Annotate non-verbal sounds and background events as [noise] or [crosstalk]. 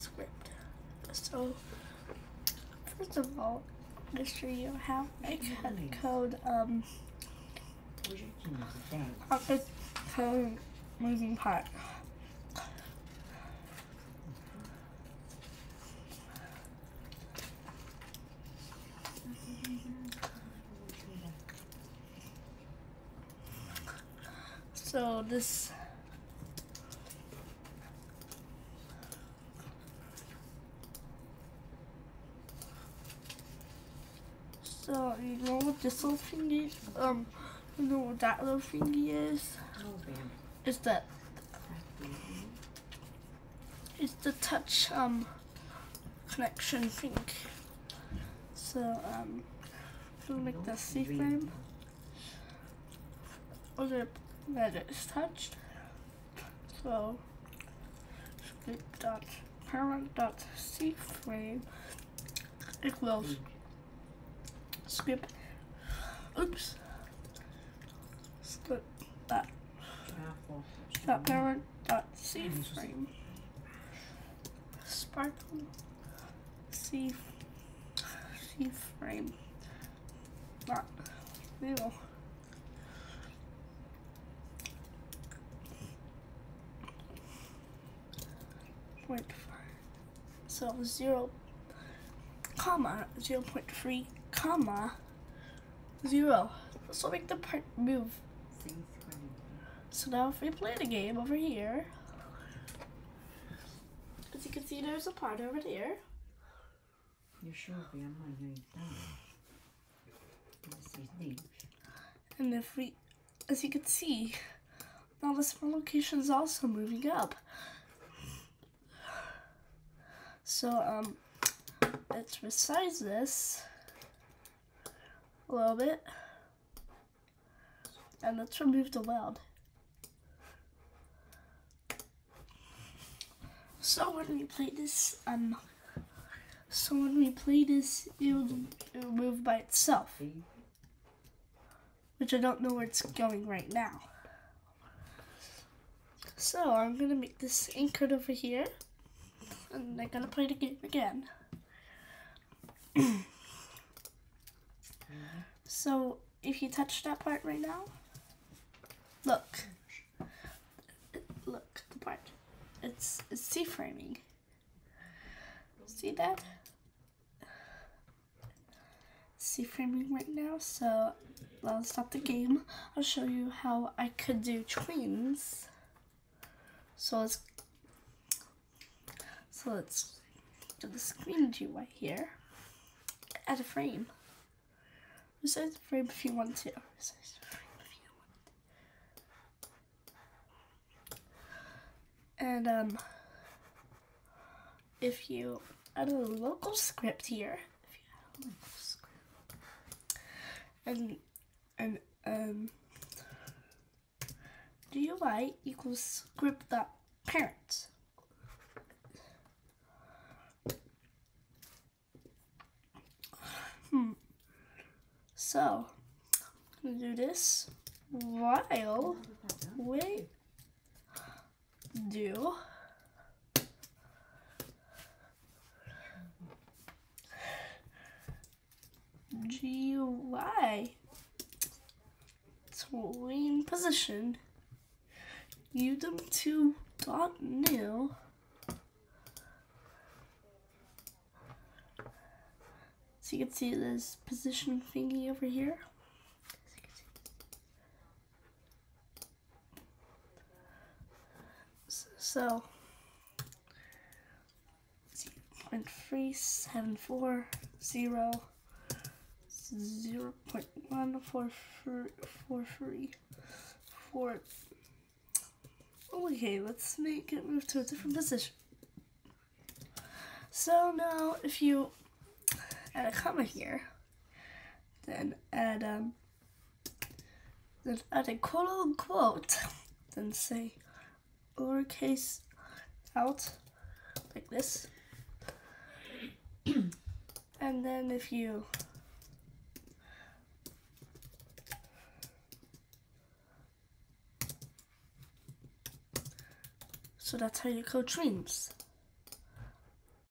script. So, first of all, to show you how I can code um, Pocket Code Moving Part. So this So you know what this little thingy is? Um you know what that little thingy is? Is that it's the touch um connection thing. So um we'll make the C frame. Gonna that is touched. So script dot parent dot C frame equals script. Oops. Script that. dot parent dot C frame sparkle C C frame dot zero point five. So zero comma zero point three comma zero. This will make the part move. So now if we play the game over here as you can see there's a part over there. You sure be on my name down. This is deep. and if we as you can see now the small location is also moving up. So um let's resize this a little bit and let's remove the weld so when we play this um so when we play this it'll, it'll move by itself which I don't know where it's going right now. So I'm gonna make this anchored over here, and I'm gonna play the game again. So if you touch that part right now, look, look the part. It's it's C framing. See that? C framing right now. So I'll stop the game. I'll show you how I could do tweens. So let's so let's do the screen right here. Add a frame. Resize the frame if you want to. Resize the frame if you want. And um if you add a local script here, if you add a local script and and um GUI equals script dot parent. So do this while we do GUI tween position UDim 2 dot new so you can see this position thingy over here so point three seven four zero zero point one four three four three four. Okay, let's make it move to a different position. So now, if you add a comma here, then add um, then add a quote unquote, then say lowercase out like this, [clears throat] and then if you So that's how you code dreams.